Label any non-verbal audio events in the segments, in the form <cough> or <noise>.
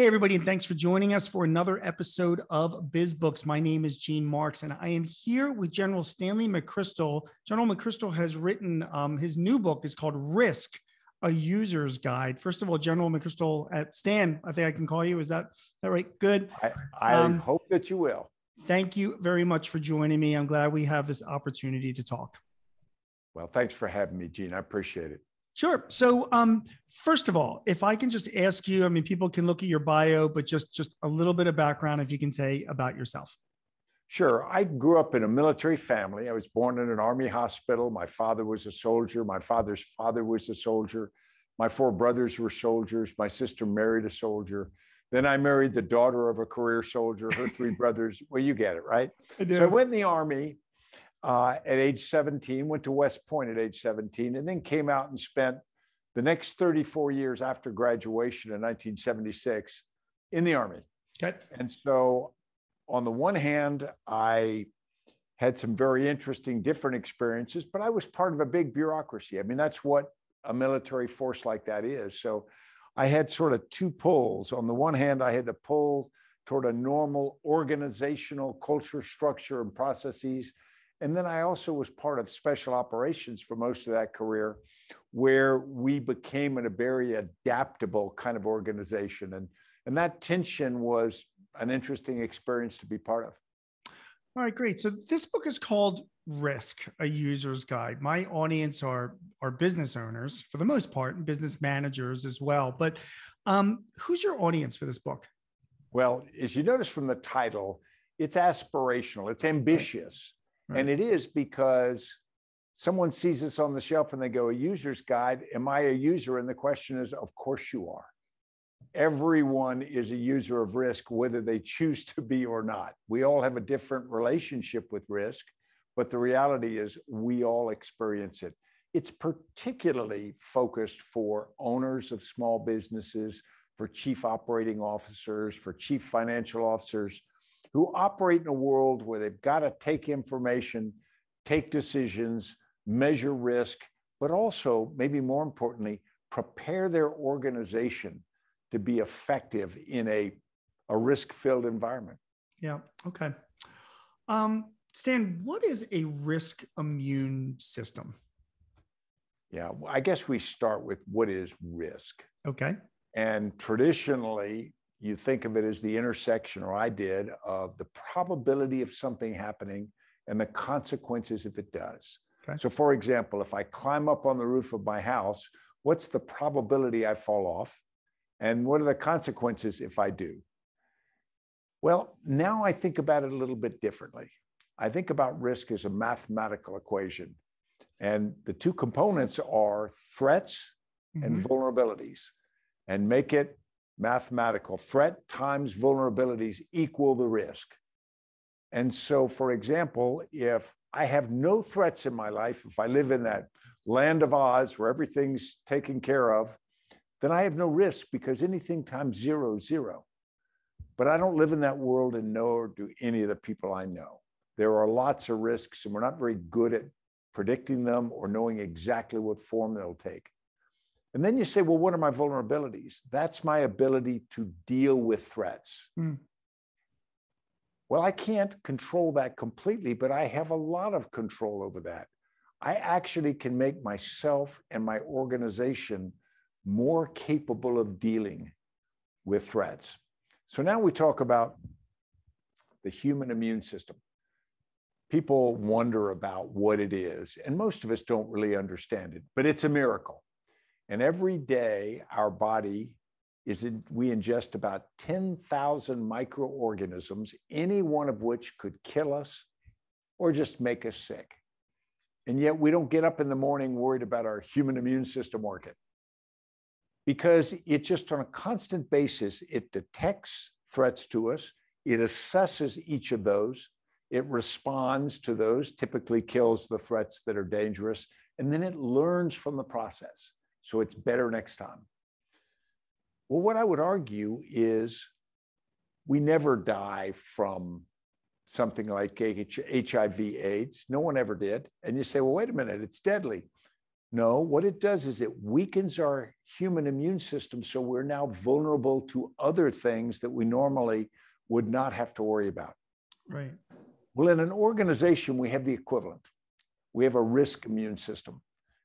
Hey, everybody, and thanks for joining us for another episode of Biz Books. My name is Gene Marks, and I am here with General Stanley McChrystal. General McChrystal has written um, his new book is called Risk, a user's guide. First of all, General McChrystal at Stan, I think I can call you. Is that, that right? Good. I, I um, hope that you will. Thank you very much for joining me. I'm glad we have this opportunity to talk. Well, thanks for having me, Gene. I appreciate it. Sure. So, um, first of all, if I can just ask you, I mean, people can look at your bio, but just just a little bit of background, if you can say about yourself. Sure. I grew up in a military family. I was born in an army hospital. My father was a soldier. My father's father was a soldier. My four brothers were soldiers. My sister married a soldier. Then I married the daughter of a career soldier. Her three <laughs> brothers. Well, you get it, right? I do. So I went in the army uh, at age 17, went to West Point at age 17, and then came out and spent the next 34 years after graduation in 1976 in the Army. Okay. And so, on the one hand, I had some very interesting, different experiences, but I was part of a big bureaucracy. I mean, that's what a military force like that is. So, I had sort of two pulls. On the one hand, I had to pull toward a normal organizational culture, structure, and processes and then I also was part of special operations for most of that career, where we became in a very adaptable kind of organization. And, and that tension was an interesting experience to be part of. All right, great. So this book is called Risk, a user's guide. My audience are are business owners for the most part, and business managers as well. But um, who's your audience for this book? Well, as you notice from the title, it's aspirational, it's ambitious. Right. And it is because someone sees this on the shelf and they go, a user's guide. Am I a user? And the question is, of course you are. Everyone is a user of risk, whether they choose to be or not. We all have a different relationship with risk, but the reality is we all experience it. It's particularly focused for owners of small businesses, for chief operating officers, for chief financial officers, who operate in a world where they've got to take information, take decisions, measure risk, but also, maybe more importantly, prepare their organization to be effective in a, a risk filled environment. Yeah. Okay. Um, Stan, what is a risk immune system? Yeah, I guess we start with what is risk. Okay. And traditionally, you think of it as the intersection, or I did, of the probability of something happening and the consequences if it does. Okay. So, for example, if I climb up on the roof of my house, what's the probability I fall off? And what are the consequences if I do? Well, now I think about it a little bit differently. I think about risk as a mathematical equation. And the two components are threats mm-hmm. and vulnerabilities. And make it mathematical threat times vulnerabilities equal the risk. And so, for example, if I have no threats in my life, if I live in that land of Oz where everything's taken care of, then I have no risk because anything times zero is zero. But I don't live in that world and nor do any of the people I know. There are lots of risks, and we're not very good at predicting them or knowing exactly what form they'll take. And then you say, well, what are my vulnerabilities? That's my ability to deal with threats. Mm. Well, I can't control that completely, but I have a lot of control over that. I actually can make myself and my organization more capable of dealing with threats. So now we talk about the human immune system. People wonder about what it is, and most of us don't really understand it, but it's a miracle. And every day, our body is in, we ingest about 10,000 microorganisms, any one of which could kill us or just make us sick. And yet we don't get up in the morning worried about our human immune system working because it just on a constant basis, it detects threats to us, it assesses each of those, it responds to those, typically kills the threats that are dangerous, and then it learns from the process so it's better next time. Well, what I would argue is we never die from something like HIV AIDS. No one ever did. And you say, well, wait a minute, it's deadly. No, what it does is it weakens our human immune system so we're now vulnerable to other things that we normally would not have to worry about. Right. Well, in an organization, we have the equivalent. We have a risk immune system.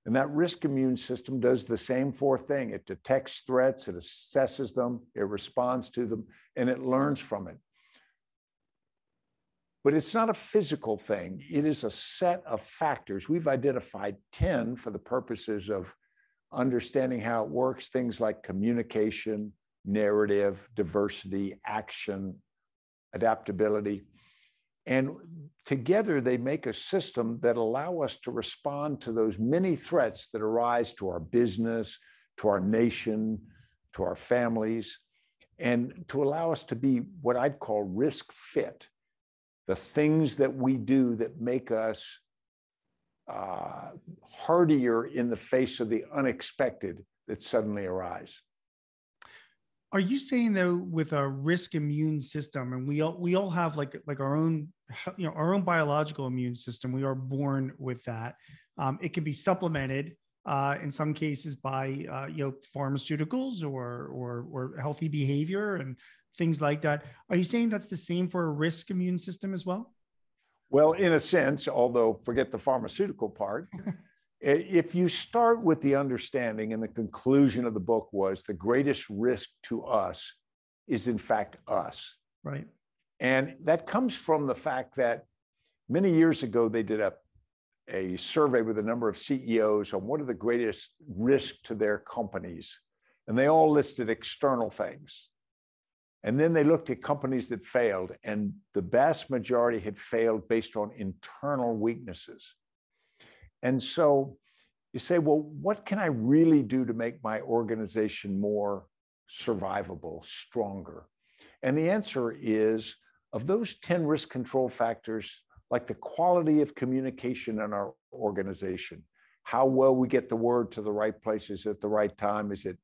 And that risk immune system does the same four thing. It detects threats, it assesses them, it responds to them, and it learns from it. But it's not a physical thing, it is a set of factors. We've identified 10 for the purposes of understanding how it works things like communication, narrative, diversity, action, adaptability. And together they make a system that allow us to respond to those many threats that arise to our business, to our nation, to our families, and to allow us to be what I'd call risk fit the things that we do that make us uh, hardier in the face of the unexpected that suddenly arise. Are you saying though, with a risk immune system, and we all we all have like like our own, you know, our own biological immune system. We are born with that. Um, it can be supplemented uh, in some cases by uh, you know pharmaceuticals or or or healthy behavior and things like that. Are you saying that's the same for a risk immune system as well? Well, in a sense, although forget the pharmaceutical part, <laughs> if you start with the understanding and the conclusion of the book was the greatest risk to us is in fact us. Right. And that comes from the fact that many years ago they did a a survey with a number of CEOs on what are the greatest risks to their companies. And they all listed external things. And then they looked at companies that failed, and the vast majority had failed based on internal weaknesses. And so you say, well, what can I really do to make my organization more survivable, stronger? And the answer is of those 10 risk control factors, like the quality of communication in our organization, how well we get the word to the right places at the right time. Is it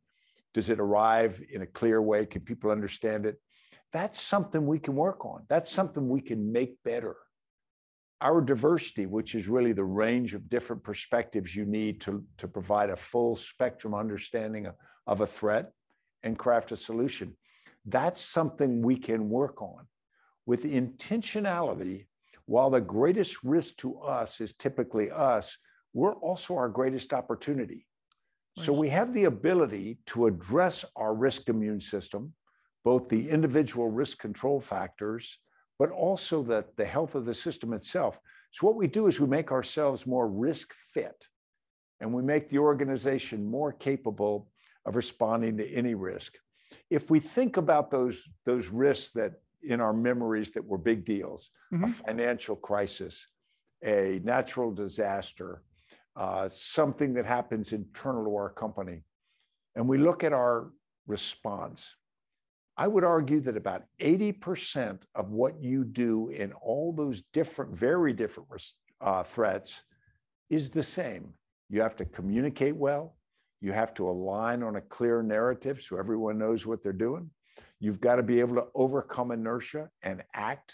does it arrive in a clear way? Can people understand it? That's something we can work on. That's something we can make better. Our diversity, which is really the range of different perspectives you need to, to provide a full spectrum understanding of, of a threat and craft a solution, that's something we can work on. With intentionality, while the greatest risk to us is typically us, we're also our greatest opportunity. So we have the ability to address our risk immune system, both the individual risk control factors, but also the, the health of the system itself. So what we do is we make ourselves more risk fit and we make the organization more capable of responding to any risk. If we think about those, those risks that in our memories that were big deals, mm-hmm. a financial crisis, a natural disaster, uh, something that happens internal to our company. And we look at our response. I would argue that about 80% of what you do in all those different, very different uh, threats is the same. You have to communicate well. You have to align on a clear narrative so everyone knows what they're doing. You've got to be able to overcome inertia and act.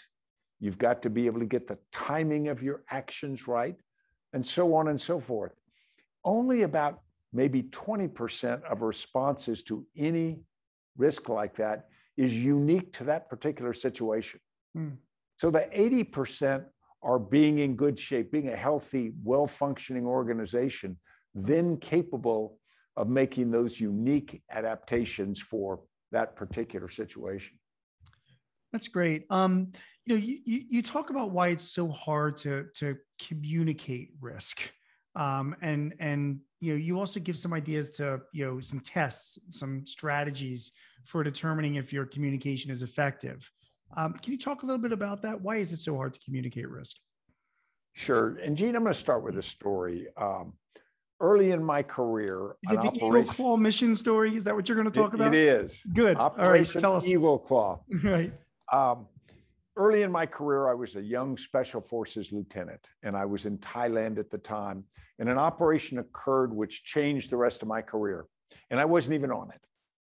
You've got to be able to get the timing of your actions right and so on and so forth. Only about maybe 20% of responses to any risk like that is unique to that particular situation. Hmm. So the 80% are being in good shape, being a healthy, well functioning organization, then capable of making those unique adaptations for that particular situation. That's great. Um, you know, you, you talk about why it's so hard to to communicate risk, um, and and you know, you also give some ideas to you know some tests, some strategies for determining if your communication is effective. Um, can you talk a little bit about that? Why is it so hard to communicate risk? Sure. And Gene, I'm going to start with a story. Um, early in my career, is it the Eagle Claw mission story? Is that what you're going to talk it, about? It is. Good. Operation All right. Tell us. Eagle Claw. <laughs> right. Um, early in my career, I was a young special forces lieutenant, and I was in Thailand at the time. And an operation occurred which changed the rest of my career. And I wasn't even on it.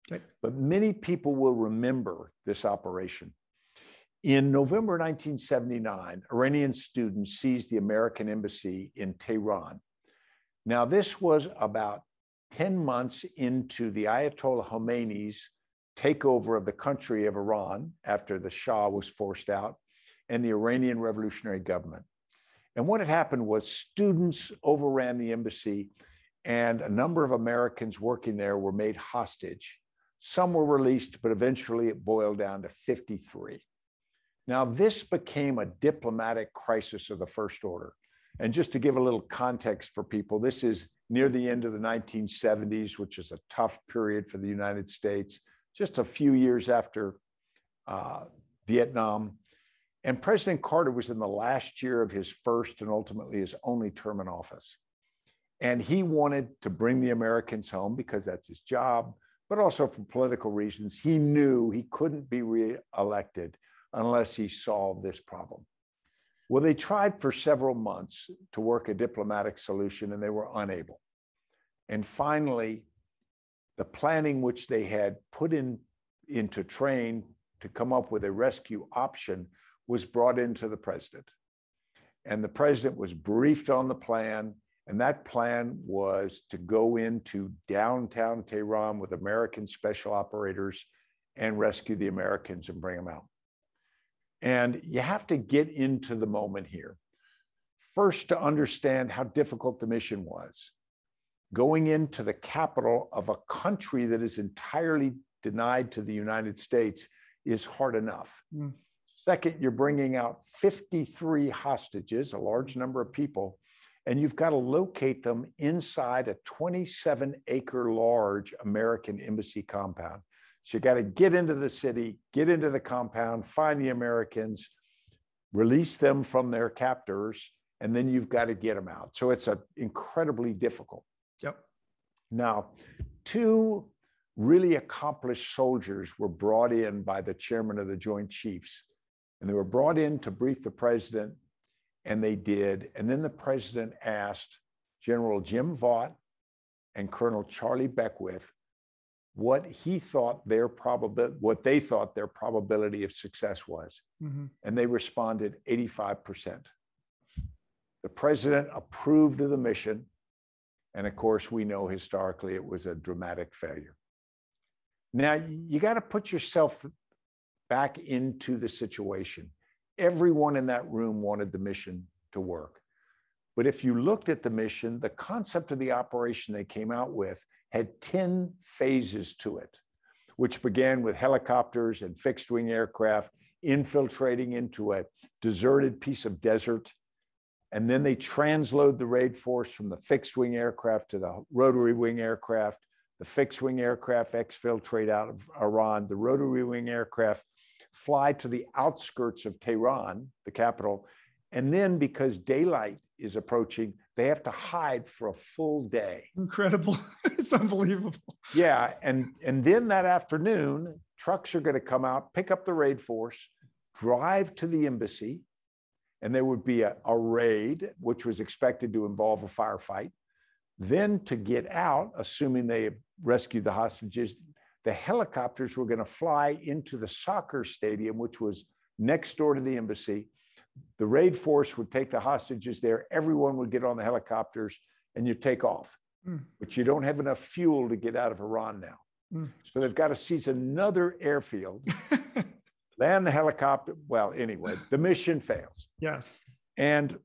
But many people will remember this operation. In November 1979, Iranian students seized the American embassy in Tehran. Now, this was about 10 months into the Ayatollah Khomeini's takeover of the country of Iran after the Shah was forced out and the Iranian revolutionary government. And what had happened was students overran the embassy, and a number of Americans working there were made hostage. Some were released, but eventually it boiled down to 53. Now, this became a diplomatic crisis of the first order. And just to give a little context for people, this is near the end of the 1970s, which is a tough period for the United States, just a few years after uh, Vietnam. And President Carter was in the last year of his first and ultimately his only term in office. And he wanted to bring the Americans home because that's his job, but also for political reasons. He knew he couldn't be reelected unless he solved this problem. Well, they tried for several months to work a diplomatic solution and they were unable. And finally, the planning which they had put in, into train to come up with a rescue option was brought into the president. And the president was briefed on the plan. And that plan was to go into downtown Tehran with American special operators and rescue the Americans and bring them out. And you have to get into the moment here. First, to understand how difficult the mission was. Going into the capital of a country that is entirely denied to the United States is hard enough. Mm. Second, you're bringing out 53 hostages, a large number of people, and you've got to locate them inside a 27 acre large American embassy compound. So you got to get into the city, get into the compound, find the Americans, release them from their captors, and then you've got to get them out. So it's a incredibly difficult. Yep. Now, two really accomplished soldiers were brought in by the chairman of the Joint Chiefs, and they were brought in to brief the president, and they did. And then the president asked General Jim Vaught and Colonel Charlie Beckwith what he thought their probability, what they thought their probability of success was. Mm-hmm. And they responded 85%. The president approved of the mission. And of course, we know historically it was a dramatic failure. Now, you got to put yourself back into the situation. Everyone in that room wanted the mission to work. But if you looked at the mission, the concept of the operation they came out with had 10 phases to it, which began with helicopters and fixed wing aircraft infiltrating into a deserted piece of desert. And then they transload the raid force from the fixed wing aircraft to the rotary wing aircraft. The fixed wing aircraft exfiltrate out of Iran. The rotary wing aircraft fly to the outskirts of Tehran, the capital. And then, because daylight is approaching, they have to hide for a full day. Incredible. <laughs> it's unbelievable. Yeah. And, and then that afternoon, trucks are going to come out, pick up the raid force, drive to the embassy, and there would be a, a raid, which was expected to involve a firefight. Then to get out, assuming they rescued the hostages, the helicopters were going to fly into the soccer stadium, which was next door to the embassy the raid force would take the hostages there. Everyone would get on the helicopters and you take off. Mm. But you don't have enough fuel to get out of Iran now. Mm. So they've got to seize another airfield, <laughs> land the helicopter. Well, anyway, the mission fails. Yes. And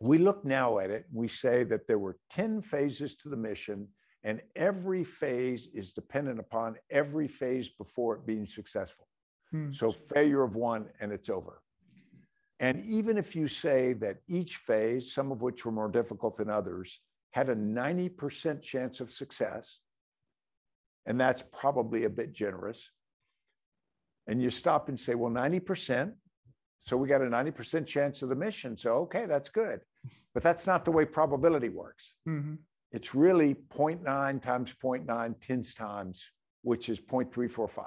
we look now at it, we say that there were 10 phases to the mission, and every phase is dependent upon every phase before it being successful. Mm. So failure of one and it's over. And even if you say that each phase, some of which were more difficult than others, had a 90% chance of success, and that's probably a bit generous, and you stop and say, well, 90%, so we got a 90% chance of the mission. So, okay, that's good. But that's not the way probability works. Mm-hmm. It's really 0.9 times 0.9 tens times, which is 0.345,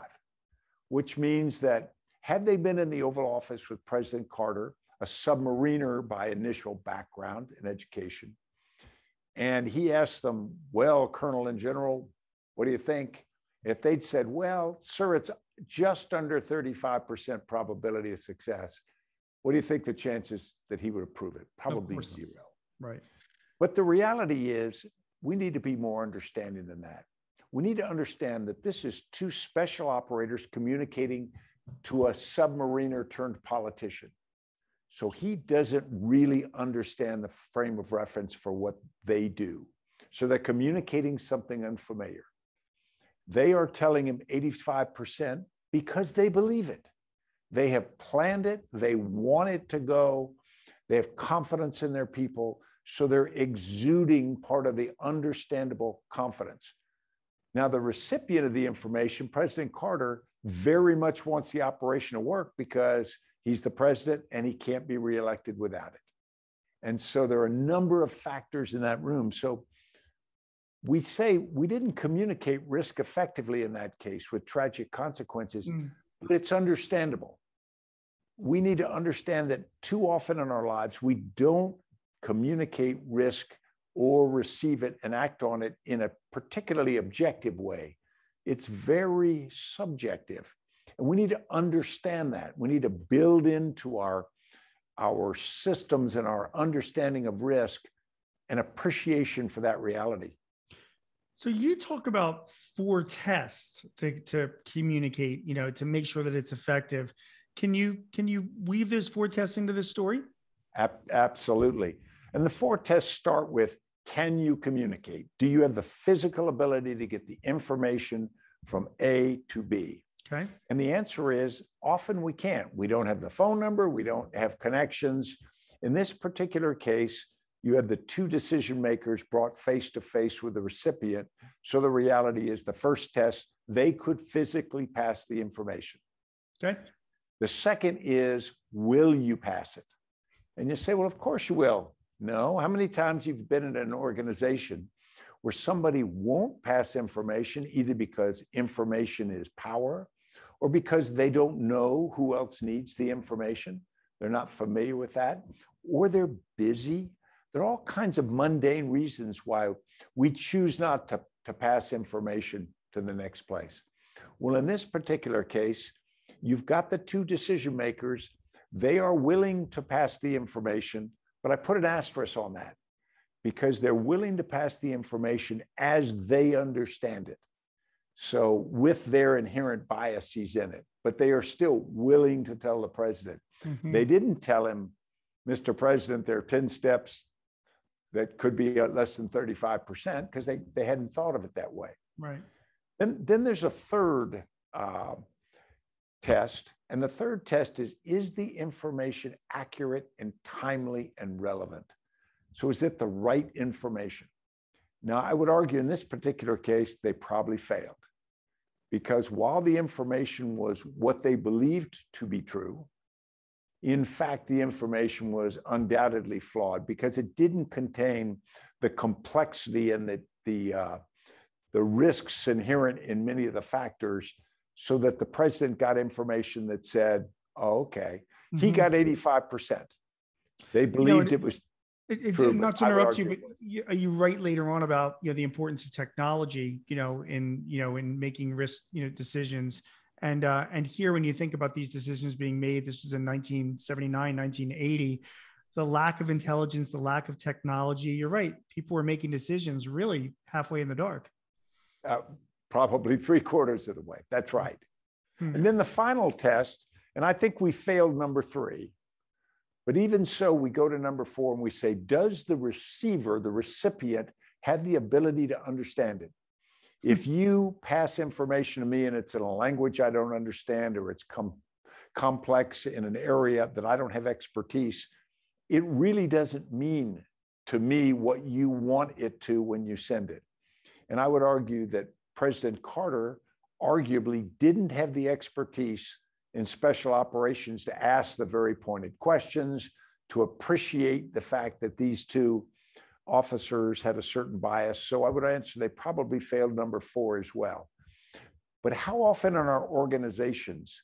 which means that had they been in the Oval Office with President Carter, a submariner by initial background and education, and he asked them, Well, Colonel and General, what do you think? If they'd said, Well, sir, it's just under 35% probability of success, what do you think the chances that he would approve it? Probably zero. Right. But the reality is, we need to be more understanding than that. We need to understand that this is two special operators communicating to a submariner turned politician. So he doesn't really understand the frame of reference for what they do. So they're communicating something unfamiliar. They are telling him 85% because they believe it. They have planned it, they want it to go, they have confidence in their people. So they're exuding part of the understandable confidence. Now, the recipient of the information, President Carter, very much wants the operation to work because he's the president and he can't be reelected without it. And so there are a number of factors in that room. So we say we didn't communicate risk effectively in that case with tragic consequences, mm. but it's understandable. We need to understand that too often in our lives, we don't communicate risk or receive it and act on it in a particularly objective way. It's very subjective. And we need to understand that. We need to build into our, our systems and our understanding of risk an appreciation for that reality. So you talk about four tests to, to communicate, you know, to make sure that it's effective. Can you can you weave those four tests into the story? Absolutely. And the four tests start with can you communicate? Do you have the physical ability to get the information from A to B? Okay. And the answer is often we can't. We don't have the phone number, we don't have connections. In this particular case, you have the two decision makers brought face to face with the recipient. So the reality is the first test, they could physically pass the information. Okay. The second is, will you pass it? And you say, well, of course you will. No. How many times you've been in an organization where somebody won't pass information either because information is power or because they don't know who else needs the information? They're not familiar with that, or they're busy. There are all kinds of mundane reasons why we choose not to, to pass information to the next place. Well, in this particular case, you've got the two decision makers. They are willing to pass the information, but I put an asterisk on that because they're willing to pass the information as they understand it. So, with their inherent biases in it, but they are still willing to tell the president. Mm-hmm. They didn't tell him, Mr. President, there are 10 steps that could be less than 35% because they, they hadn't thought of it that way. Right. And then there's a third uh, test. And the third test is Is the information accurate and timely and relevant? So, is it the right information? Now, I would argue in this particular case, they probably failed because while the information was what they believed to be true, in fact, the information was undoubtedly flawed because it didn't contain the complexity and the, the, uh, the risks inherent in many of the factors so that the president got information that said, oh, okay, mm-hmm. he got 85%. They believed you know, it, it, was it, it, true. Not to interrupt you, but you, you write later on about you know the importance of technology, you know, in you know in making risk you know decisions. And uh, and here, when you think about these decisions being made, this was in 1979, 1980. The lack of intelligence, the lack of technology. You're right. People were making decisions really halfway in the dark. Uh, probably three quarters of the way. That's right. Hmm. And then the final test, and I think we failed number three. But even so, we go to number four and we say, does the receiver, the recipient, have the ability to understand it? Hmm. If you pass information to me and it's in a language I don't understand or it's com- complex in an area that I don't have expertise, it really doesn't mean to me what you want it to when you send it. And I would argue that President Carter arguably didn't have the expertise in special operations to ask the very pointed questions, to appreciate the fact that these two officers had a certain bias. So I would answer they probably failed number four as well. But how often in our organizations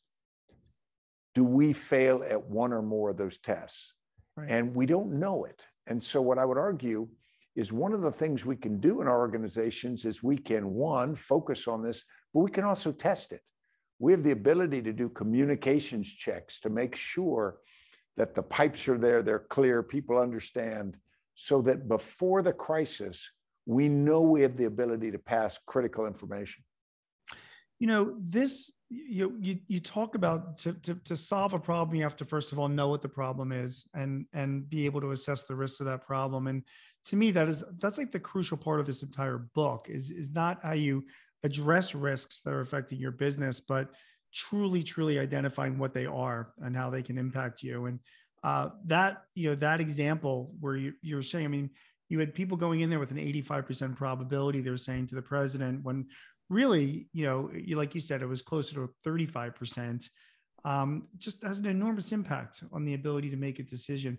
do we fail at one or more of those tests? Right. And we don't know it. And so what I would argue is one of the things we can do in our organizations is we can one focus on this but we can also test it we have the ability to do communications checks to make sure that the pipes are there they're clear people understand so that before the crisis, we know we have the ability to pass critical information. You know, this you you you talk about to, to to solve a problem, you have to first of all know what the problem is and and be able to assess the risks of that problem. And to me, that is that's like the crucial part of this entire book is is not how you address risks that are affecting your business, but truly, truly identifying what they are and how they can impact you. And uh, that you know that example where you you were saying, I mean, you had people going in there with an 85% probability. They were saying to the president when really, you know, you, like you said, it was closer to 35%. Um, just has an enormous impact on the ability to make a decision.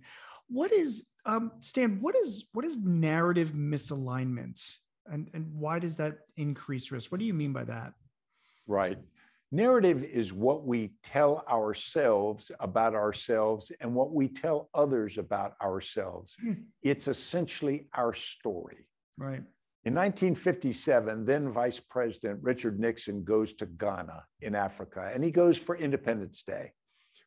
What is um, Stan? What is what is narrative misalignment, and and why does that increase risk? What do you mean by that? Right. Narrative is what we tell ourselves about ourselves and what we tell others about ourselves. Hmm. It's essentially our story. Right. In 1957, then Vice President Richard Nixon goes to Ghana in Africa, and he goes for Independence Day,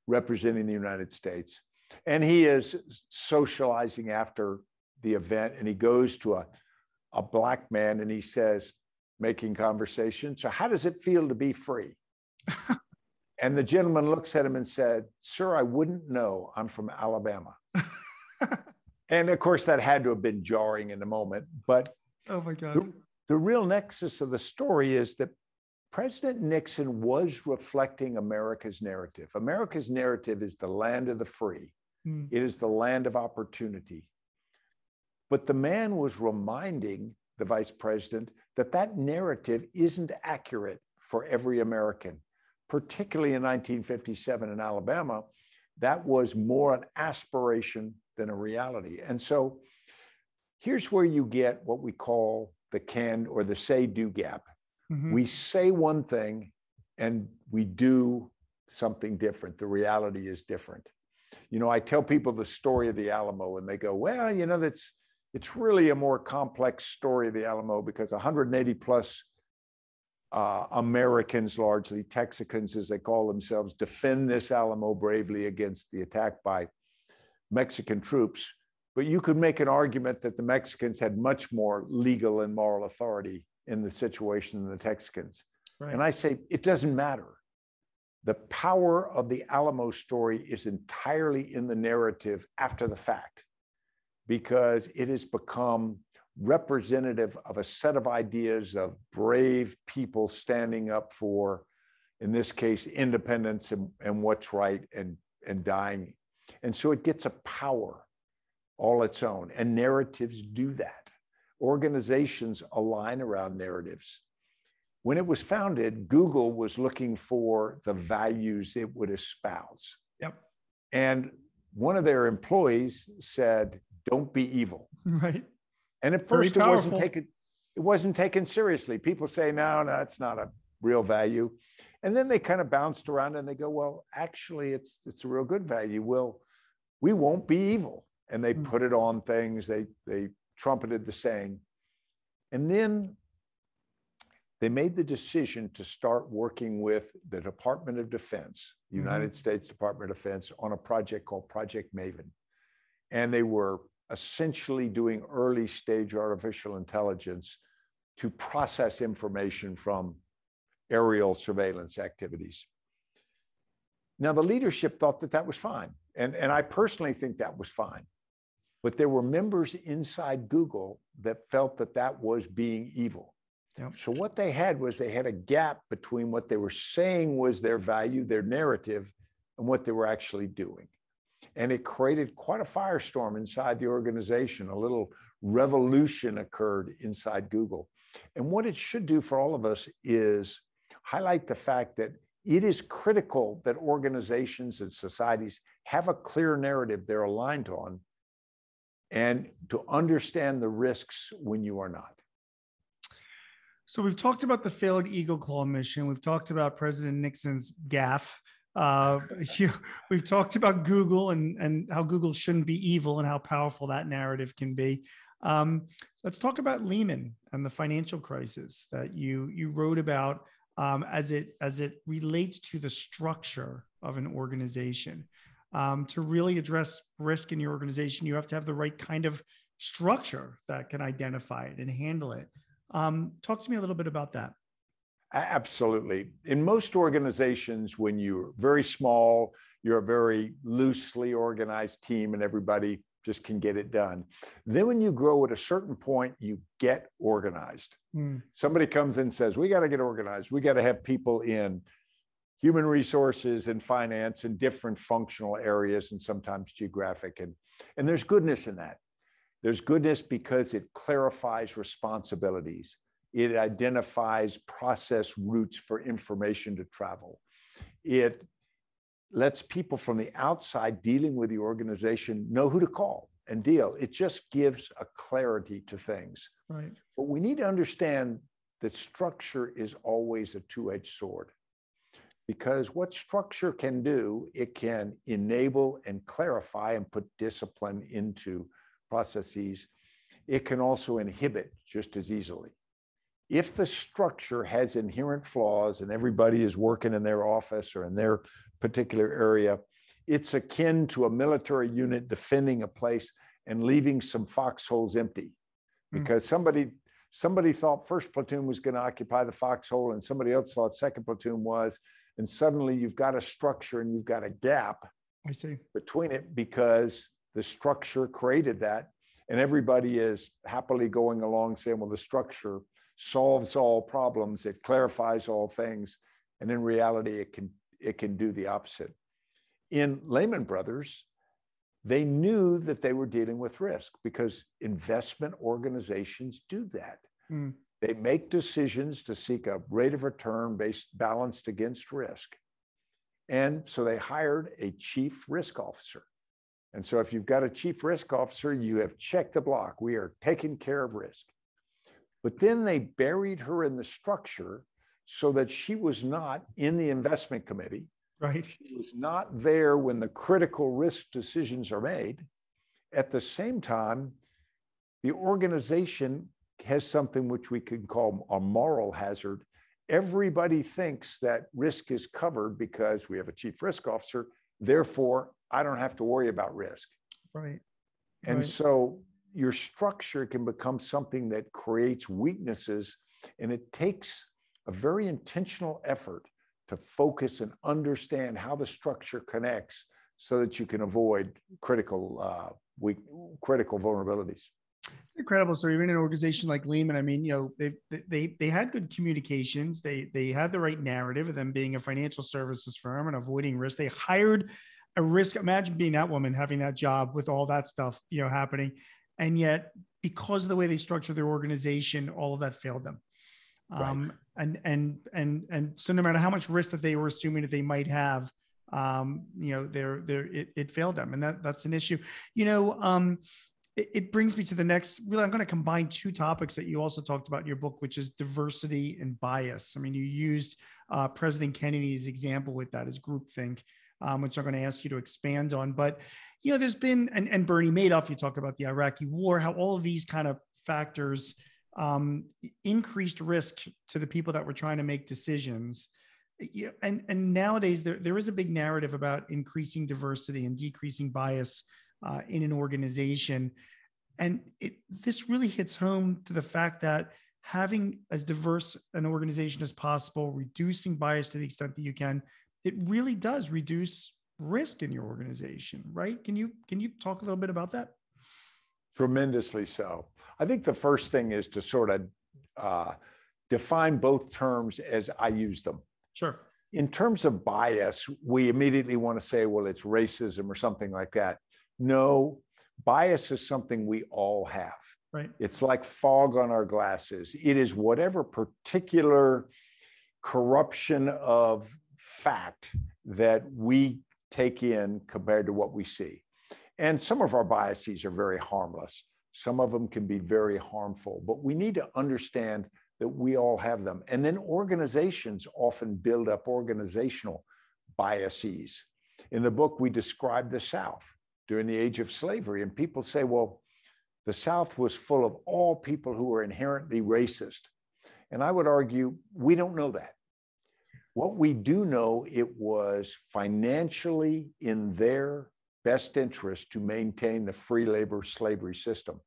representing the United States. And he is socializing after the event, and he goes to a, a black man and he says, making conversation, So, how does it feel to be free? <laughs> and the gentleman looks at him and said, Sir, I wouldn't know. I'm from Alabama. <laughs> and of course, that had to have been jarring in the moment. But oh my God. The, the real nexus of the story is that President Nixon was reflecting America's narrative. America's narrative is the land of the free, mm. it is the land of opportunity. But the man was reminding the vice president that that narrative isn't accurate for every American particularly in 1957 in Alabama, that was more an aspiration than a reality. And so here's where you get what we call the can or the say do gap. Mm-hmm. We say one thing and we do something different. The reality is different. You know, I tell people the story of the Alamo and they go, well, you know, that's it's really a more complex story of the Alamo because 180 plus uh, Americans, largely Texicans, as they call themselves, defend this Alamo bravely against the attack by Mexican troops. But you could make an argument that the Mexicans had much more legal and moral authority in the situation than the Texicans. Right. And I say it doesn't matter. The power of the Alamo story is entirely in the narrative after the fact because it has become representative of a set of ideas of brave people standing up for, in this case, independence and, and what's right and, and dying. And so it gets a power all its own. And narratives do that. Organizations align around narratives. When it was founded, Google was looking for the values it would espouse. Yep. And one of their employees said, Don't be evil. <laughs> Right. And at first, it wasn't taken. It wasn't taken seriously. People say, "No, no, that's not a real value," and then they kind of bounced around and they go, "Well, actually, it's it's a real good value. Well, we won't be evil." And they mm-hmm. put it on things. They they trumpeted the saying, and then they made the decision to start working with the Department of Defense, United mm-hmm. States Department of Defense, on a project called Project Maven. And they were essentially doing early stage artificial intelligence to process information from aerial surveillance activities. Now, the leadership thought that that was fine. And, and I personally think that was fine. But there were members inside Google that felt that that was being evil. Yep. So, what they had was they had a gap between what they were saying was their value, their narrative, and what they were actually doing. And it created quite a firestorm inside the organization. A little revolution occurred inside Google. And what it should do for all of us is highlight the fact that it is critical that organizations and societies have a clear narrative they're aligned on and to understand the risks when you are not. So we've talked about the failed Eagle Claw mission. We've talked about President Nixon's gaffe. Uh, <laughs> you, we've talked about Google and, and how Google shouldn't be evil and how powerful that narrative can be. Um, let's talk about Lehman and the financial crisis that you you wrote about um, as it as it relates to the structure of an organization. Um, to really address risk in your organization, you have to have the right kind of structure that can identify it and handle it. Um, talk to me a little bit about that. Absolutely. In most organizations, when you're very small, you're a very loosely organized team and everybody just can get it done. Then, when you grow at a certain point, you get organized. Mm. Somebody comes in and says, We got to get organized. We got to have people in human resources and finance and different functional areas and sometimes geographic. And, and there's goodness in that. There's goodness because it clarifies responsibilities it identifies process routes for information to travel. It lets people from the outside dealing with the organization know who to call and deal. It just gives a clarity to things. Right. But we need to understand that structure is always a two-edged sword. Because what structure can do, it can enable and clarify and put discipline into processes. It can also inhibit just as easily if the structure has inherent flaws and everybody is working in their office or in their particular area, it's akin to a military unit defending a place and leaving some foxholes empty hmm. because mm. somebody somebody thought first platoon was going to occupy the foxhole and somebody else thought second platoon was and suddenly you've got a structure and you've got a gap I see between it because the structure created that and everybody is happily going along saying well the structure solves all problems, it clarifies all things, and in reality, it can it can do the opposite. In Lehman Brothers, they knew that they were dealing with risk because investment organizations do that. Mm. They make decisions to seek a rate of return based balanced against risk. And so they hired a chief risk officer. And so if you've got a chief risk officer, you have checked the block. We are taking care of risk. But then they buried her in the structure so that she was not in the investment committee. Right. She was not there when the critical risk decisions are made. At the same time, the organization has something which we can call a moral hazard. Everybody thinks that risk is covered because we have a chief risk officer. Therefore, I don't have to worry about risk. Right. And right. so your structure can become something that creates weaknesses. And it takes a very intentional effort to focus and understand how the structure connects so that you can avoid critical uh, weak, critical vulnerabilities. It's incredible. So in an organization like Lehman. I mean, you know, they they they had good communications. They they had the right narrative of them being a financial services firm and avoiding risk. They hired a risk. Imagine being that woman having that job with all that stuff, you know, happening and yet because of the way they structured their organization all of that failed them um, and and and and so no matter how much risk that they were assuming that they might have um, you know they're they're it, it, failed them and that that's an issue you know um, it, it brings me to the next really i'm going to combine two topics that you also talked about in your book which is diversity and bias i mean you used uh, president kennedy's example with that as groupthink um, which i'm going to ask you to expand on but you know, there's been, and, and Bernie Madoff, you talk about the Iraqi war, how all of these kind of factors um, increased risk to the people that were trying to make decisions. And, and nowadays there, there is a big narrative about increasing diversity and decreasing bias uh, in an organization. And it, this really hits home to the fact that having as diverse an organization as possible, reducing bias to the extent that you can, it really does reduce risk in your organization, right? Can you can you talk a little bit about that? Tremendously so. I think the first thing is to sort of uh, define both terms as I use them. Sure. In terms of bias, we immediately want to say, well, it's racism or something like that. No, bias is something we all have. Right. It's like fog on our glasses. It is whatever particular corruption of fact that we take in compared to what we see. And some of our biases are very harmless. Some of them can be very harmful, but we need to understand that we all have them. And then organizations often build up organizational biases. In the book, we describe the South during the age of slavery, and people say, well, the South was full of all people who were inherently racist. And I would argue we don't know that. What we do know, it was financially in their best interest to maintain the free labor slavery system.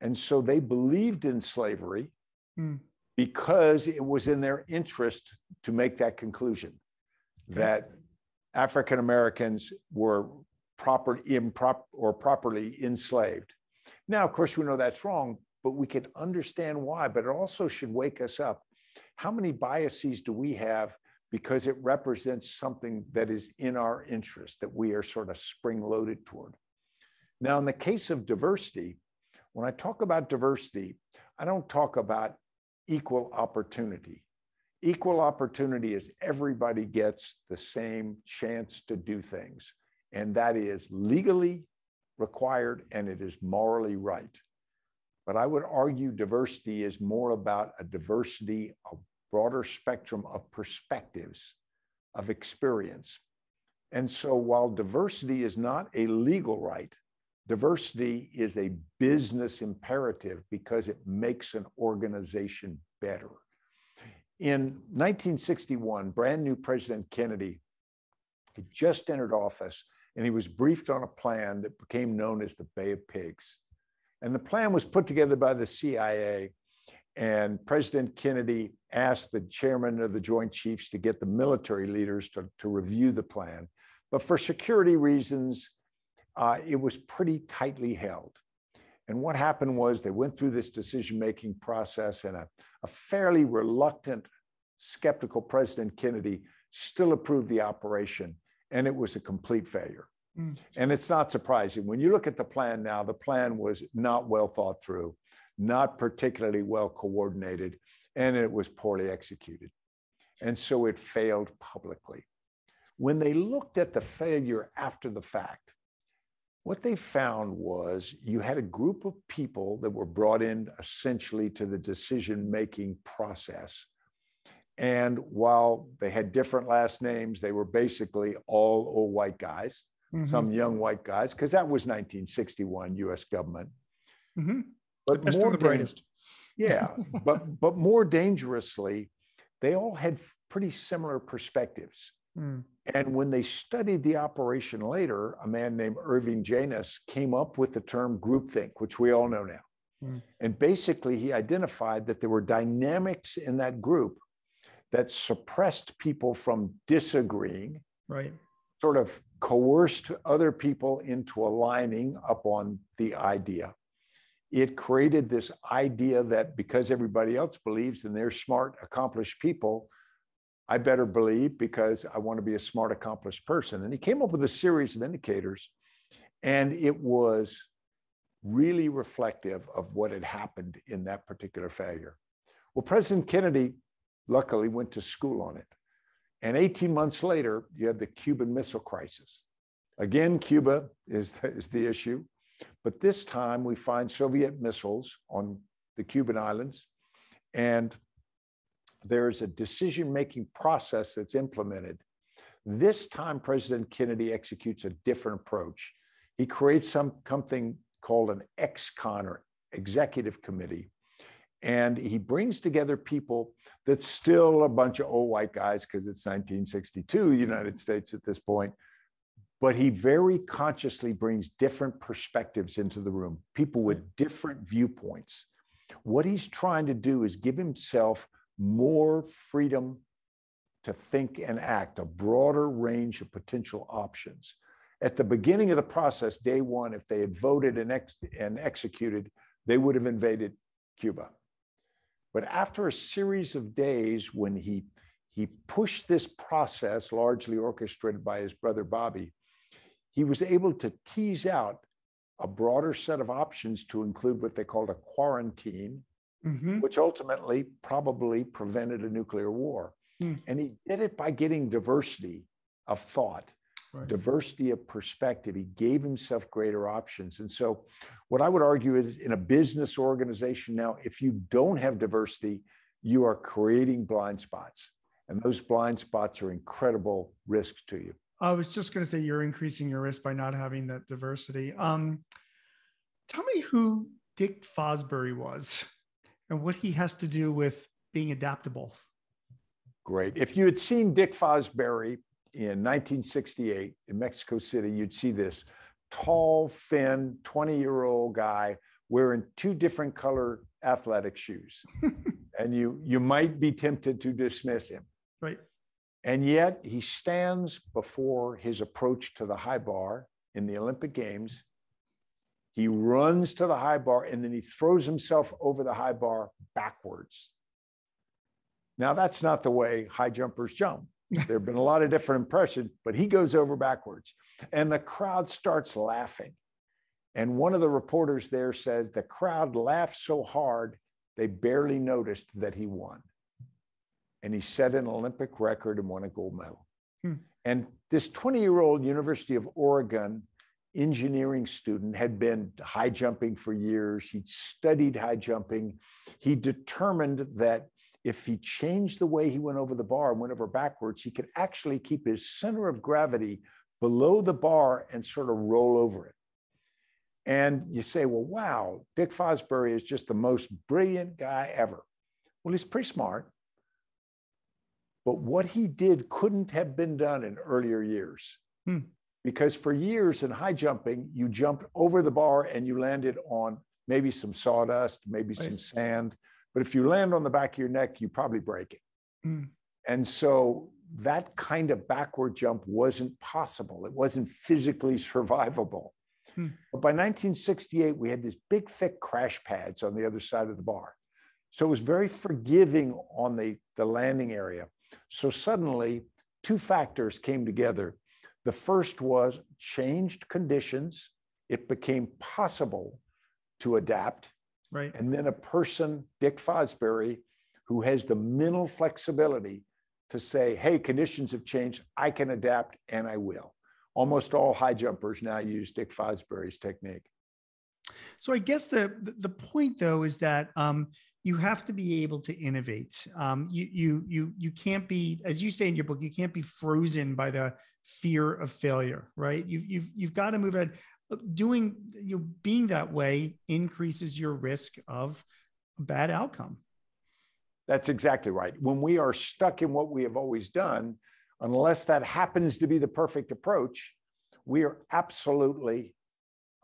And so they believed in slavery mm. because it was in their interest to make that conclusion okay. that African Americans were proper, improper, or properly enslaved. Now, of course, we know that's wrong, but we can understand why. But it also should wake us up. How many biases do we have because it represents something that is in our interest that we are sort of spring loaded toward? Now, in the case of diversity, when I talk about diversity, I don't talk about equal opportunity. Equal opportunity is everybody gets the same chance to do things, and that is legally required and it is morally right. But I would argue diversity is more about a diversity, a broader spectrum of perspectives, of experience. And so while diversity is not a legal right, diversity is a business imperative because it makes an organization better. In 1961, brand new President Kennedy had just entered office and he was briefed on a plan that became known as the Bay of Pigs. And the plan was put together by the CIA. And President Kennedy asked the chairman of the Joint Chiefs to get the military leaders to, to review the plan. But for security reasons, uh, it was pretty tightly held. And what happened was they went through this decision making process, and a, a fairly reluctant, skeptical President Kennedy still approved the operation, and it was a complete failure. Mm. And it's not surprising. When you look at the plan now, the plan was not well thought through, not particularly well coordinated, and it was poorly executed. And so it failed publicly. When they looked at the failure after the fact, what they found was you had a group of people that were brought in essentially to the decision making process. And while they had different last names, they were basically all old white guys mm-hmm. some young white guys, because that was 1961 U.S. government. Mm-hmm. But the more the brightest. yeah, <laughs> but but more dangerously, they all had pretty similar perspectives. Mm. And when they studied the operation later, a man named Irving Janis came up with the term groupthink, which we all know now. Mm. And basically, he identified that there were dynamics in that group that suppressed people from disagreeing. Right. Sort of coerced other people into aligning upon the idea. It created this idea that because everybody else believes and they're smart, accomplished people, I better believe because I want to be a smart, accomplished person. And he came up with a series of indicators, and it was really reflective of what had happened in that particular failure. Well, President Kennedy luckily went to school on it. And 18 months later, you have the Cuban Missile Crisis. Again, Cuba is, is the issue, but this time we find Soviet missiles on the Cuban islands, and there's a decision making process that's implemented. This time, President Kennedy executes a different approach. He creates some, something called an ExComm or executive committee and he brings together people that's still a bunch of old white guys because it's 1962 mm-hmm. united states at this point. But he very consciously brings different perspectives into the room people with mm. different viewpoints. What he's trying to do is give himself more freedom to think and act a broader range of potential options. At the beginning of the process day one if they had voted and, ex- and executed they would have invaded cuba but after a series of days when he, he pushed this process, largely orchestrated by his brother Bobby, he was able to tease out a broader set of options to include what they called a quarantine, mm-hmm. which ultimately probably prevented a nuclear war. Mm. And he did it by getting diversity of thought right. diversity of perspective. He gave himself greater options. And so, what I would argue is in a business organization now, if you don't have diversity, you are creating blind spots. And those blind spots are incredible risks to you. I was just going to say you're increasing your risk by not having that diversity. Um, tell me who Dick Fosbury was and what he has to do with being adaptable. Great. If you had seen Dick Fosbury in 1968 in Mexico City, you'd see this tall, thin, 20 year old guy wearing two different color athletic shoes. <laughs> and you you might be tempted to dismiss him. Right. And yet he stands before his approach to the high bar in the Olympic Games. He runs to the high bar and then he throws himself over the high bar backwards. Now, that's not the way high jumpers jump. There have been a lot of different impressions, but he goes over backwards. And the crowd starts laughing. And one of the reporters there said the crowd laughed so hard, they barely noticed that he won. And he set an Olympic record and won a gold medal. Hmm. And this 20 year old University of Oregon engineering student had been high jumping for years. He'd studied high jumping. He determined that if he changed the way he went over the bar and went over backwards, he could actually keep his center of gravity below the bar and sort of roll over it. And you say, well, wow, Dick Fosbury is just the most brilliant guy ever. Well, he's pretty smart. But what he did couldn't have been done in earlier years. Hmm. Because for years in high jumping, you jumped over the bar and you landed on maybe some sawdust, maybe right. some sand. But if you land on the back of your neck, you probably break it. Hmm. And so that kind of backward jump wasn't possible. It wasn't physically survivable. Hmm. But by 1968, we had these big, thick crash pads on the other side of the bar. So it was very forgiving on the, the landing area. So suddenly, two factors came together. The first was changed conditions. It became possible to adapt. Right. And then a person, Dick Fosbury, who has the mental flexibility to say, hey, conditions have changed. I can adapt and I will. Almost all high jumpers now use Dick Fosbury's technique. So I guess the the point though is that um, you have to be able to innovate. Um, you you you you can't be, as you say in your book, you can't be frozen by the fear of failure, right? You've you've you've got to move ahead. Doing you know, being that way increases your risk of a bad outcome. That's exactly right. When we are stuck in what we have always done, unless that happens to be the perfect approach, we are absolutely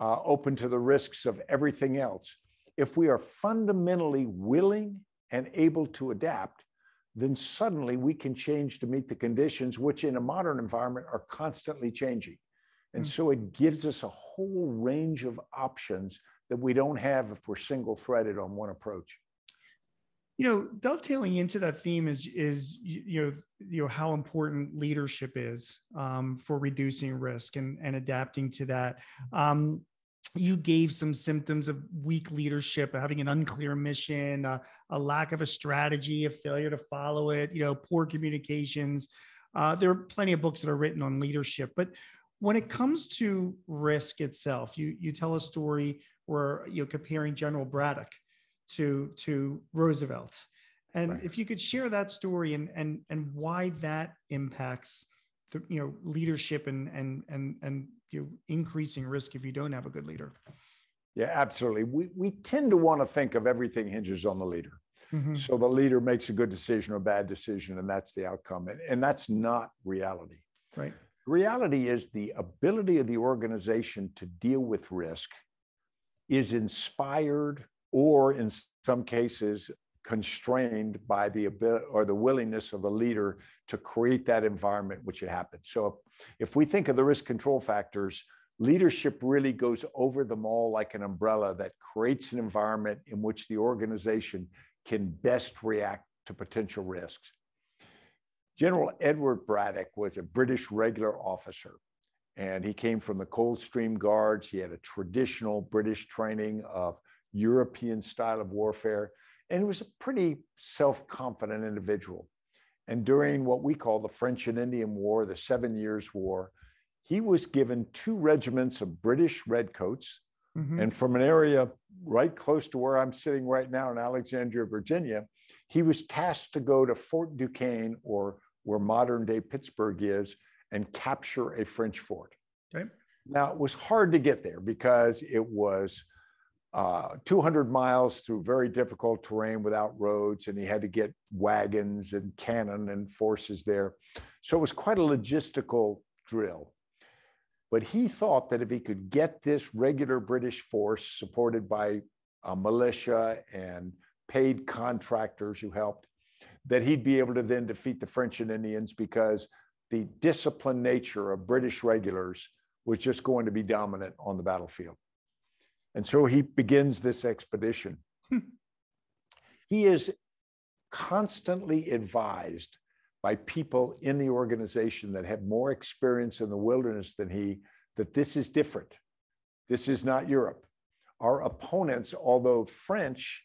uh, open to the risks of everything else. If we are fundamentally willing and able to adapt, then suddenly we can change to meet the conditions, which in a modern environment are constantly changing. And mm. so it gives us a whole range of options that we don't have if we're single threaded on one approach. You know dovetailing into that theme is is you know you know how important leadership is um, for reducing risk and and adapting to that. Um, you gave some symptoms of weak leadership having an unclear mission uh, a lack of a strategy a failure to follow it you know poor communications. Uh, there are plenty of books that are written on leadership but when it comes to risk itself you you tell a story where you're comparing general braddock to to Roosevelt. And right. if you could share that story and and and why that impacts the you know leadership and and and and you know, increasing risk if you don't have a good leader. Yeah, absolutely. We we tend to want to think of everything hinges on the leader. Mm-hmm. So the leader makes a good decision or a bad decision, and that's the outcome. And, and that's not reality. Right. Reality is the ability of the organization to deal with risk is inspired or in some cases constrained by the ability or the willingness of the leader to create that environment which it happens. So if we think of the risk control factors, leadership really goes over them all like an umbrella that creates an environment in which the organization can best react to potential risks. General Edward Braddock was a British regular officer, and he came from the Coldstream Guards. He had a traditional British training of European style of warfare. And he was a pretty self confident individual. And during what we call the French and Indian War, the Seven Years' War, he was given two regiments of British Redcoats. Mm-hmm. And from an area right close to where I'm sitting right now in Alexandria, Virginia, he was tasked to go to Fort Duquesne, or where modern day Pittsburgh is, and capture a French fort. Okay. Now, it was hard to get there because it was uh, 200 miles through very difficult terrain without roads, and he had to get wagons and cannon and forces there. So it was quite a logistical drill. But he thought that if he could get this regular British force supported by uh, militia and paid contractors who helped, that he'd be able to then defeat the French and Indians because the disciplined nature of British regulars was just going to be dominant on the battlefield. And so he begins this expedition. Hmm. he is constantly advised by people in the organization that have more experience in the wilderness than he that this is different. This is not Europe. Our opponents, although French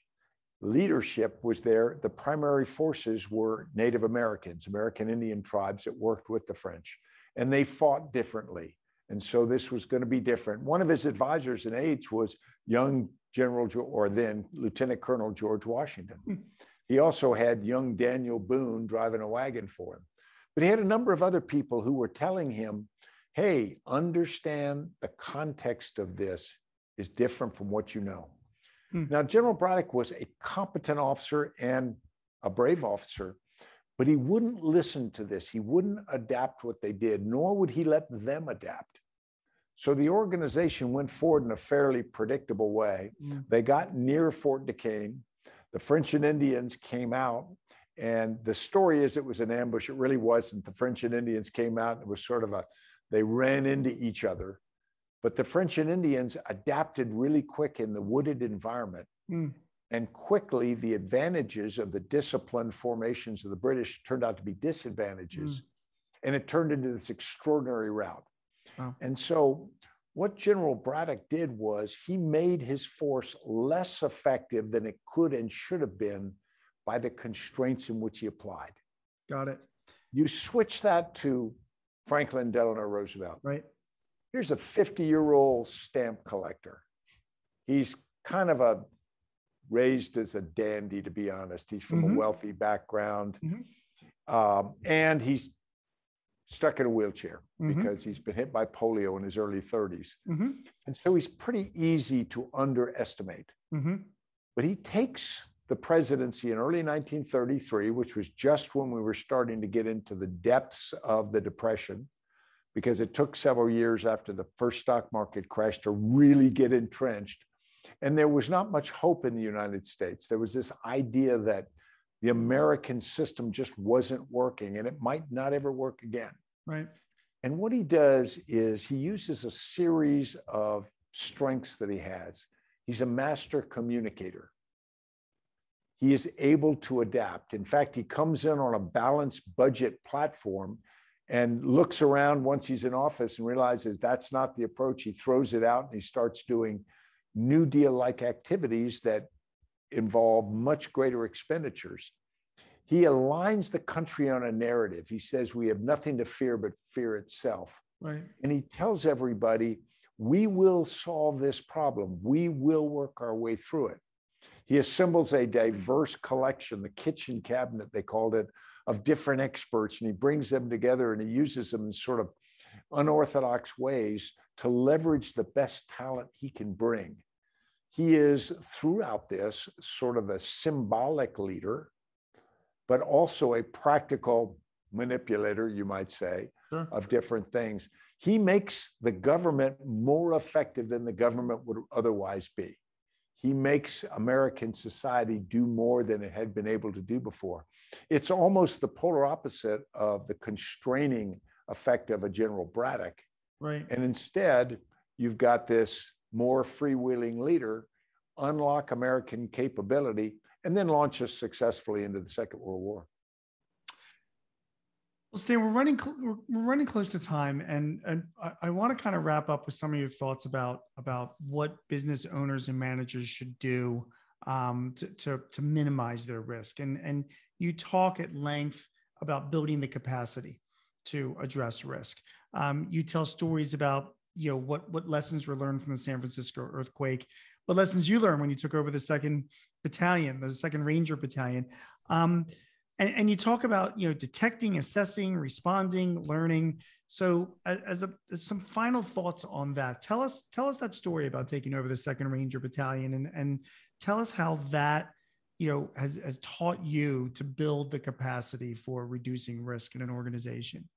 leadership was there, the primary forces were Native Americans, American Indian tribes that worked with the French, and they fought differently. And so this was going to be different. One of his advisors and aides was young General, or then Lieutenant Colonel George Washington. Hmm. He also had young Daniel Boone driving a wagon for him. But he had a number of other people who were telling him, hey, understand the context of this is different from what you know. Hmm. Now, General Braddock was a competent officer and a brave officer, but he wouldn't listen to this. He wouldn't adapt what they did, nor would he let them adapt. So the organization went forward in a fairly predictable way. Mm. They got near Fort Duquesne. The French and Indians came out, and the story is it was an ambush. It really wasn't. The French and Indians came out. It was sort of a, they ran into each other. But the French and Indians adapted really quick in the wooded environment. Mm. And quickly, the advantages of the disciplined formations of the British turned out to be disadvantages. Mm. And it turned into this extraordinary rout. Wow. And so, what General Braddock did was he made his force less effective than it could and should have been by the constraints in which he applied. Got it. You switch that to Franklin Delano Roosevelt. Right. Here's a 50 year old stamp collector. He's kind of a raised as a dandy, to be honest. He's from mm-hmm. a wealthy background. Mm-hmm. Um, and he's stuck in a wheelchair mm-hmm. because he's been hit by polio in his early 30s. Mm-hmm. And so he's pretty easy to underestimate. Mm-hmm. But he takes the presidency in early 1933, which was just when we were starting to get into the depths of the Depression because it took several years after the first stock market crash to really get entrenched. And there was not much hope in the United States. There was this idea that the American system just wasn't working and it might not ever work again. Right. And what he does is he uses a series of strengths that he has. He's a master communicator. He is able to adapt. In fact, he comes in on a balanced budget platform and looks around once he's in office and realizes that's not the approach. He throws it out and he starts doing New Deal like activities that involve much greater expenditures. He aligns the country on a narrative. He says we have nothing to fear but fear itself. Right. And he tells everybody, we will solve this problem. We will work our way through it. He assembles a diverse collection, the kitchen cabinet, they called it, of different experts and he brings them together and he uses them in sort of unorthodox ways to leverage the best talent he can bring. He is throughout this sort of a symbolic leader, but also a practical manipulator, you might say, sure. of different things. He makes the government more effective than the government would otherwise be he makes American society do more than it had been able to do before. It's almost the polar opposite of the constraining effect of a General Braddock. Right. And instead, you've got this more freewheeling leader unlock American capability and then launch us successfully into the Second World War. Well, Stan, we're running we're running close to time, and and I, I want to kind of wrap up with some of your thoughts about about what business owners and managers should do um, to, to to minimize their risk. And and you talk at length about building the capacity to address risk. Um, you tell stories about you know what what lessons were learned from the San Francisco earthquake, what lessons you learned when you took over the second battalion, the second Ranger Battalion. Um, and, and you talk about you know detecting assessing responding learning so as, a as some final thoughts on that tell us tell us that story about taking over the second ranger battalion and and tell us how that you know has has taught you to build the capacity for reducing risk in an organization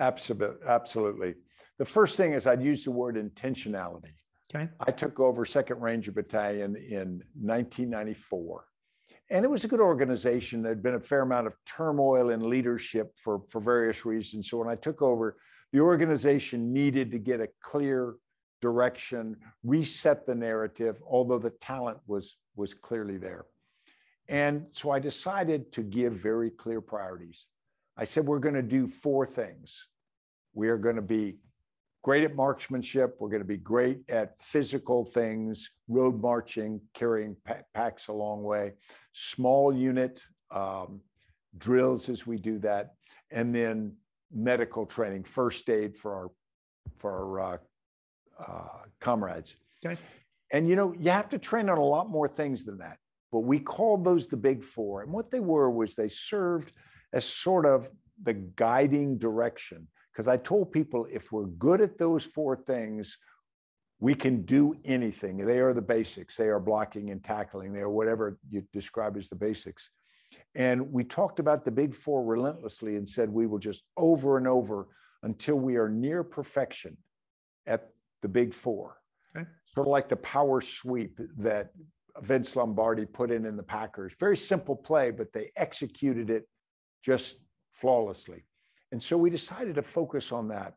absolutely absolutely the first thing is i'd use the word intentionality Okay. I took over Second Ranger Battalion in 1994. And it was a good organization. There'd been a fair amount of turmoil in leadership for, for various reasons. So when I took over, the organization needed to get a clear direction, reset the narrative, although the talent was, was clearly there. And so I decided to give very clear priorities. I said, we're going to do four things. We are going to be great at marksmanship. We're going to be great at physical things, road marching, carrying packs a long way, small unit um, drills as we do that, and then medical training, first aid for our for our uh, uh, comrades. Okay. And you know, you have to train on a lot more things than that. But we called those the big four. And what they were was they served as sort of the guiding direction. Because I told people if we're good at those four things, we can do anything. They are the basics. They are blocking and tackling. They are whatever you describe as the basics. And we talked about the big four relentlessly and said we will just over and over until we are near perfection at the big four. Okay. Sort of like the power sweep that Vince Lombardi put in in the Packers. Very simple play, but they executed it just flawlessly. And so we decided to focus on that.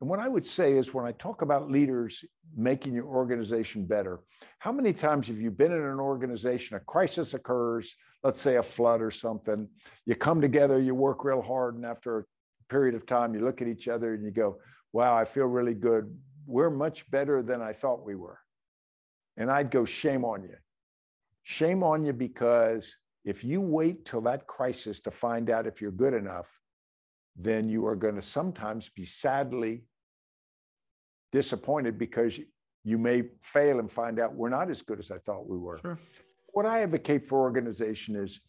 And what I would say is when I talk about leaders making your organization better, how many times have you been in an organization, a crisis occurs, let's say a flood or something, you come together, you work real hard, and after a period of time, you look at each other and you go, wow, I feel really good. We're much better than I thought we were. And I'd go, shame on you. Shame on you because if you wait till that crisis to find out if you're good enough, then you are going to sometimes be sadly disappointed because you may fail and find out we're not as good as I thought we were. Sure. What I advocate for organization is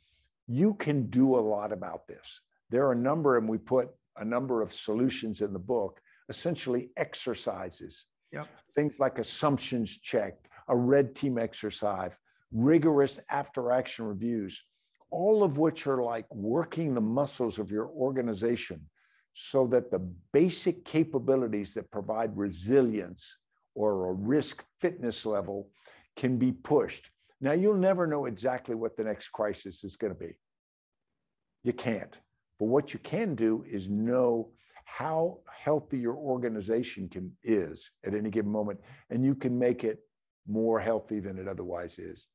you can do a lot about this. There are a number, and we put a number of solutions in the book, essentially exercises. Yep. Things like assumptions check, a red team exercise, rigorous after action reviews, all of which are like working the muscles of your organization so that the basic capabilities that provide resilience or a risk fitness level can be pushed. Now, you'll never know exactly what the next crisis is going to be. You can't. But what you can do is know how healthy your organization can, is at any given moment, and you can make it more healthy than it otherwise is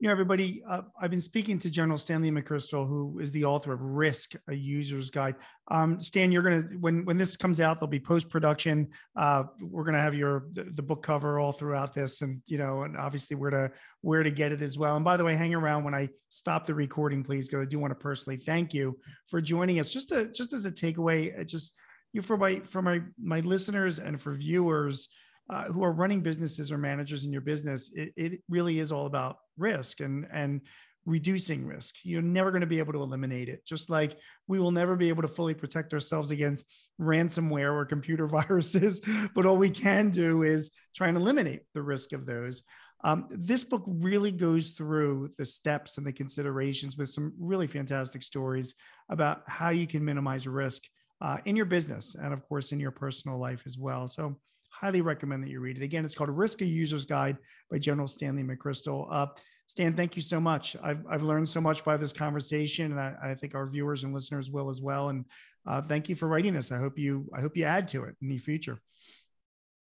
you know, everybody, uh, I've been speaking to General Stanley McChrystal, who is the author of Risk, a user's guide. Um, Stan, you're gonna when when this comes out, there'll be post production. Uh, we're gonna have your the, the, book cover all throughout this, and you know, and obviously where to where to get it as well. And by the way, hang around when I stop the recording, please, because I do want to personally thank you for joining us. Just to just as a takeaway, just you for my for my my listeners and for viewers uh, who are running businesses or managers in your business, it, it really is all about risk and and reducing risk. You're never going to be able to eliminate it. Just like we will never be able to fully protect ourselves against ransomware or computer <laughs> viruses, but all we can do is try and eliminate the risk of those. Um, this book really goes through the steps and the considerations with some really fantastic stories about how you can minimize risk uh, in your business and, of course, in your personal life as well. So, highly recommend that you read it. Again, it's called Risk a User's Guide by General Stanley McChrystal. Uh, Stan, thank you so much. I've, I've learned so much by this conversation, and I, I think our viewers and listeners will as well. And uh, thank you for writing this. I hope you I hope you add to it in the future.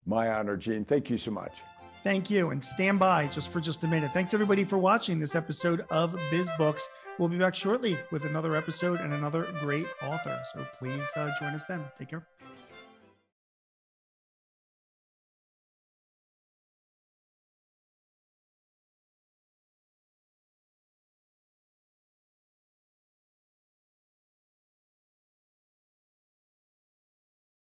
My honor, Gene. Thank you so much. Thank you, and stand by just for just a minute. Thanks everybody for watching this episode of BizBooks. We'll be back shortly with another episode and another great author. So please uh, join us then. Take care.